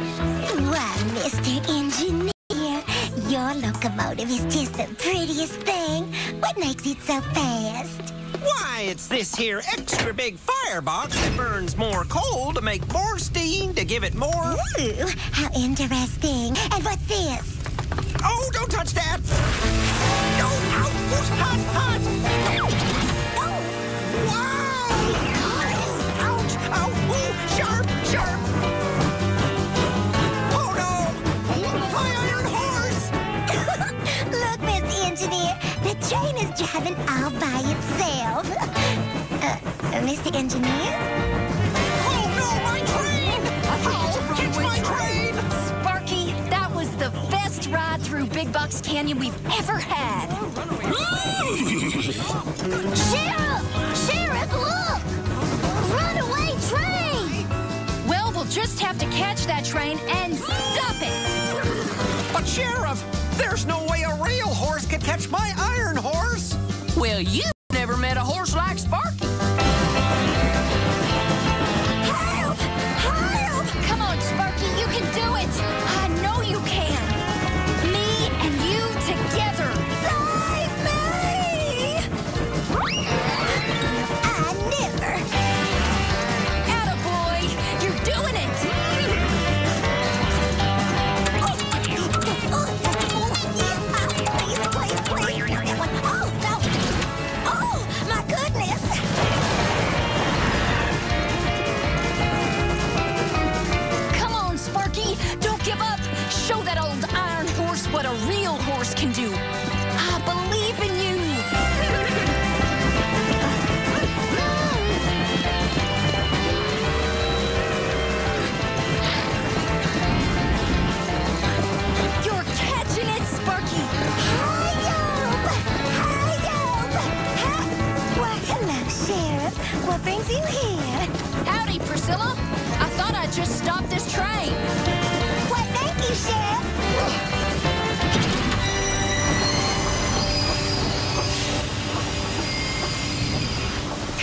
Why, Mr. Engineer, your locomotive is just the prettiest thing. What makes it so fast? Why, it's this here extra big firebox that burns more coal to make more steam to give it more. Ooh, how interesting. And what's this? Oh, don't touch that! No, who's hot, hot! Engineer, the train is driving all by itself. Uh, uh, Mr. Engineer? Oh no, my train! Oh, catch my train! Sparky, that was the best ride through Big Box Canyon we've ever had. Sheriff! Sheriff, look! Runaway train! Well, we'll just have to catch that train and stop it. But Sheriff, there's no way catch my iron horse! Well, you never met a horse like Sparky. What brings you here? Howdy, Priscilla. I thought I'd just stop this train. Why, thank you, Sheriff.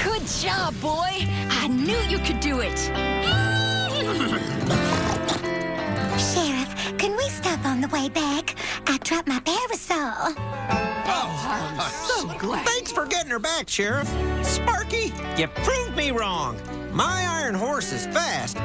Good job, boy. I knew you could do it. Sheriff, can we stop on the way back? I dropped my parasol. Back, Sheriff. Sparky, you proved me wrong. My iron horse is fast,